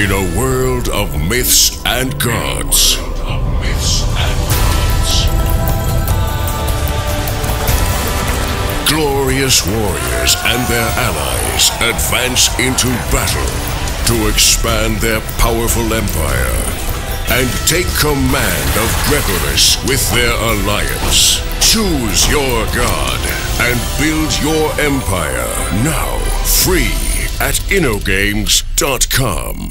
In a world of myths and gods. Glorious warriors and their allies advance into battle to expand their powerful empire and take command of Grepolis with their alliance. Choose your god and build your empire now, free at InnoGames.com.